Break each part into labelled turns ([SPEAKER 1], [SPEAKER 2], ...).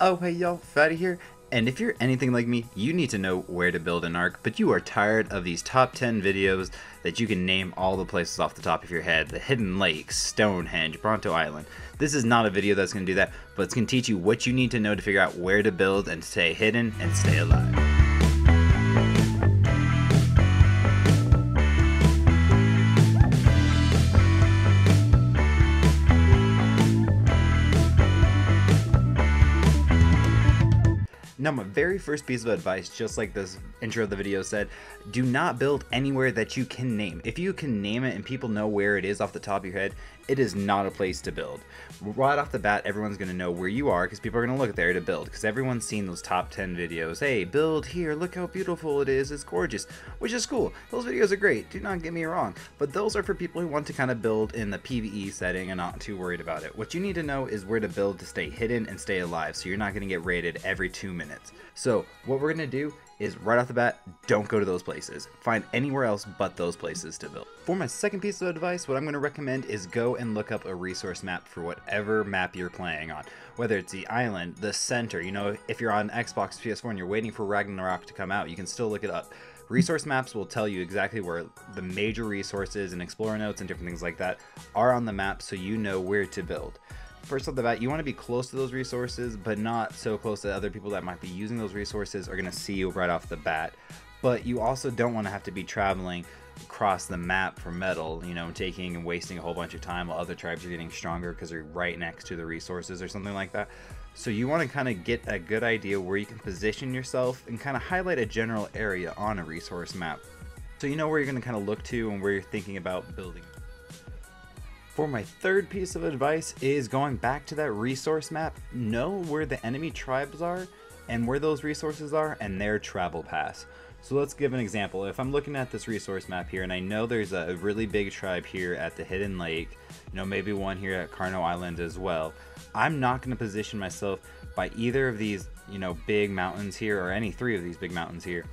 [SPEAKER 1] Oh hey y'all, Fatty here, and if you're anything like me, you need to know where to build an ark, but you are tired of these top 10 videos that you can name all the places off the top of your head, the Hidden Lakes, Stonehenge, Bronto Island. This is not a video that's going to do that, but it's going to teach you what you need to know to figure out where to build and stay hidden and stay alive. Now my very first piece of advice, just like this intro of the video said, do not build anywhere that you can name. If you can name it and people know where it is off the top of your head, it is not a place to build. Right off the bat, everyone's going to know where you are because people are going to look there to build because everyone's seen those top 10 videos. Hey, build here, look how beautiful it is, it's gorgeous, which is cool. Those videos are great, do not get me wrong, but those are for people who want to kind of build in the PvE setting and not too worried about it. What you need to know is where to build to stay hidden and stay alive so you're not going to get raided every two minutes. So what we're going to do is right off the bat, don't go to those places. Find anywhere else but those places to build. For my second piece of advice, what I'm going to recommend is go and look up a resource map for whatever map you're playing on. Whether it's the island, the center, you know, if you're on Xbox, PS4, and you're waiting for Ragnarok to come out, you can still look it up. Resource maps will tell you exactly where the major resources and explorer notes and different things like that are on the map so you know where to build first off the bat, you want to be close to those resources, but not so close that other people that might be using those resources are going to see you right off the bat. But you also don't want to have to be traveling across the map for metal, you know, taking and wasting a whole bunch of time while other tribes are getting stronger because they're right next to the resources or something like that. So you want to kind of get a good idea where you can position yourself and kind of highlight a general area on a resource map. So you know where you're going to kind of look to and where you're thinking about building. For my third piece of advice is going back to that resource map, know where the enemy tribes are and where those resources are and their travel paths. So let's give an example. If I'm looking at this resource map here and I know there's a really big tribe here at the Hidden Lake, you know, maybe one here at Carno Island as well, I'm not going to position myself by either of these, you know, big mountains here or any three of these big mountains here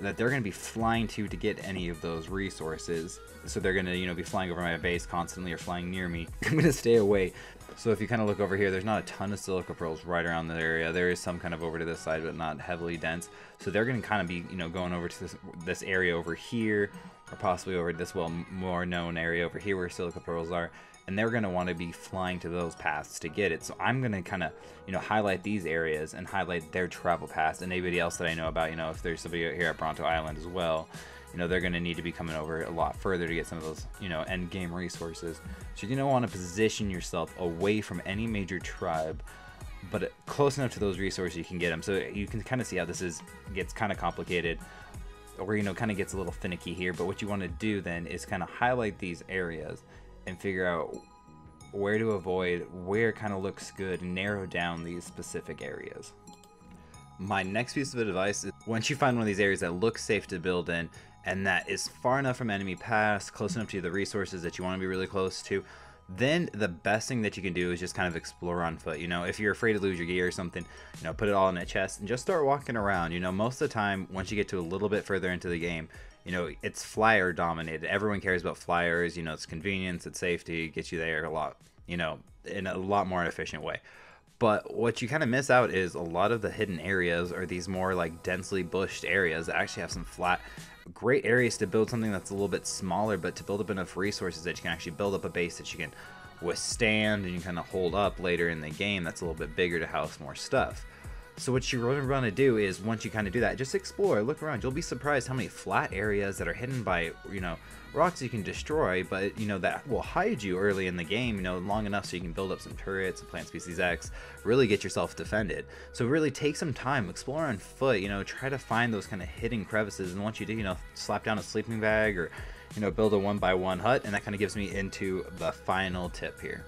[SPEAKER 1] that they're going to be flying to to get any of those resources. So they're going to, you know, be flying over my base constantly or flying near me. I'm going to stay away. So if you kind of look over here, there's not a ton of silica pearls right around the area. There is some kind of over to this side, but not heavily dense. So they're going to kind of be, you know, going over to this, this area over here, or possibly over this well more known area over here where silica pearls are and they're going to want to be flying to those paths to get it. So I'm going to kind of, you know, highlight these areas and highlight their travel paths and anybody else that I know about, you know, if there's somebody out here at Bronto Island as well, you know, they're going to need to be coming over a lot further to get some of those, you know, end game resources. So you're going to want to position yourself away from any major tribe but close enough to those resources you can get them. So you can kind of see how this is gets kind of complicated or you know kind of gets a little finicky here but what you want to do then is kind of highlight these areas and figure out where to avoid, where kind of looks good, narrow down these specific areas. My next piece of advice is once you find one of these areas that looks safe to build in, and that is far enough from enemy paths, close enough to the resources that you want to be really close to, then the best thing that you can do is just kind of explore on foot. You know, if you're afraid to lose your gear or something, you know, put it all in a chest and just start walking around. You know, most of the time, once you get to a little bit further into the game, you know, it's flyer dominated. Everyone cares about flyers. You know, it's convenience, it's safety, gets you there a lot, you know, in a lot more efficient way. But what you kind of miss out is a lot of the hidden areas are these more like densely bushed areas that actually have some flat, great areas to build something that's a little bit smaller, but to build up enough resources that you can actually build up a base that you can withstand and you kind of hold up later in the game that's a little bit bigger to house more stuff. So what going to want to do is once you kind of do that, just explore, look around. You'll be surprised how many flat areas that are hidden by, you know, rocks you can destroy, but, you know, that will hide you early in the game, you know, long enough so you can build up some turrets and plant species X, really get yourself defended. So really take some time, explore on foot, you know, try to find those kind of hidden crevices, and once you do, you know, slap down a sleeping bag or, you know, build a one by one hut, and that kind of gives me into the final tip here.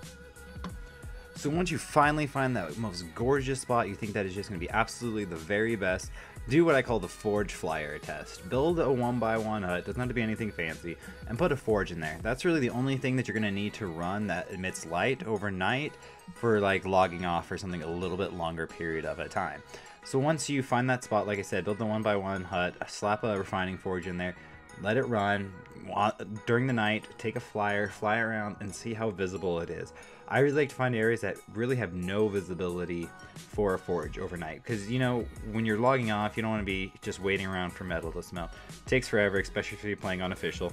[SPEAKER 1] So once you finally find that most gorgeous spot you think that is just going to be absolutely the very best, do what I call the forge flyer test. Build a one by one hut, doesn't have to be anything fancy, and put a forge in there. That's really the only thing that you're going to need to run that emits light overnight for like logging off or something a little bit longer period of a time. So once you find that spot, like I said, build the one by one hut, slap a refining forge in there, let it run during the night. Take a flyer, fly around, and see how visible it is. I really like to find areas that really have no visibility for a forge overnight because you know when you're logging off, you don't want to be just waiting around for metal to smelt. It takes forever, especially if you're playing unofficial.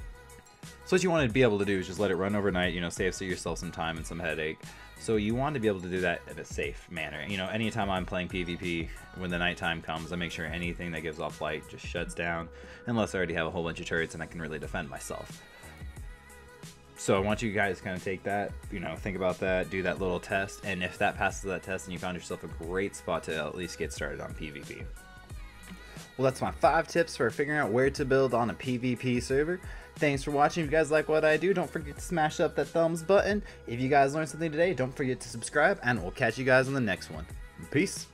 [SPEAKER 1] So what you want to be able to do is just let it run overnight, you know, save yourself some time and some headache. So you want to be able to do that in a safe manner. You know, anytime I'm playing PvP, when the nighttime comes, I make sure anything that gives off light just shuts down, unless I already have a whole bunch of turrets and I can really defend myself. So I want you guys to kind of take that, you know, think about that, do that little test, and if that passes that test, and you found yourself a great spot to at least get started on PvP. Well, that's my five tips for figuring out where to build on a PvP server. Thanks for watching. If you guys like what I do, don't forget to smash up that thumbs button. If you guys learned something today, don't forget to subscribe, and we'll catch you guys on the next one. Peace.